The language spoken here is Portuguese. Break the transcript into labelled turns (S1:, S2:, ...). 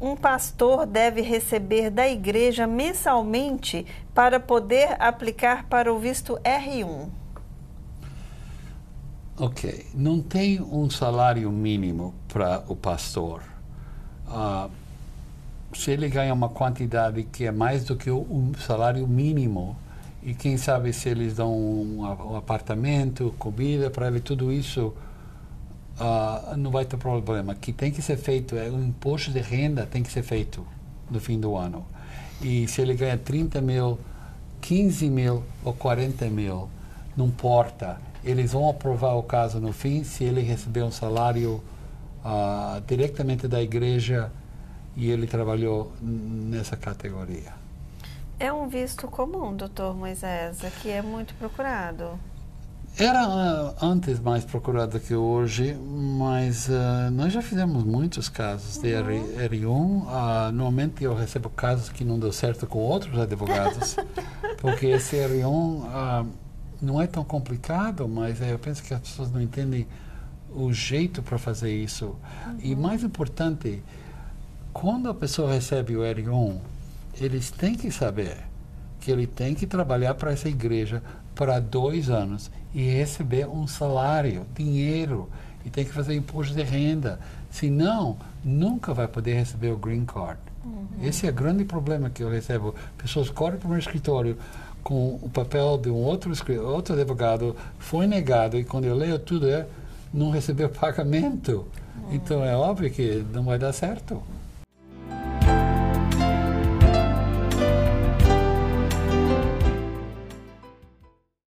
S1: um pastor deve receber da igreja mensalmente para poder aplicar para o visto R1?
S2: Ok, não tem um salário mínimo para o pastor. Uh, se ele ganha uma quantidade que é mais do que um salário mínimo, e quem sabe se eles dão um apartamento, comida para ele, tudo isso não vai ter problema. Que tem que ser feito, é o imposto de renda tem que ser feito no fim do ano. E se ele ganha 30 mil, 15 mil ou 40 mil, não importa. Eles vão aprovar o caso no fim se ele receber um salário uh, diretamente da igreja e ele trabalhou nessa categoria.
S1: É um visto comum, doutor Moisés, que é muito procurado.
S2: Era uh, antes mais procurado que hoje, mas uh, nós já fizemos muitos casos de uhum. R, 1 Uh, normalmente eu recebo casos que não deu certo com outros advogados, porque esse R1 não é tão complicado, mas eu penso que as pessoas não entendem o jeito para fazer isso. Uhum. E mais importante, quando a pessoa recebe o R1, eles têm que saber que ele tem que trabalhar para essa igreja para dois anos e receber um salário, dinheiro, e tem que fazer imposto de renda. Senão, nunca vai poder receber o green card. Uhum. Esse é o grande problema que eu recebo. Pessoas correm para o meu escritório com o papel de um outro, outro advogado, foi negado, e quando eu leio tudo, é não recebeu pagamento. Uhum. Então, é óbvio que não vai dar certo.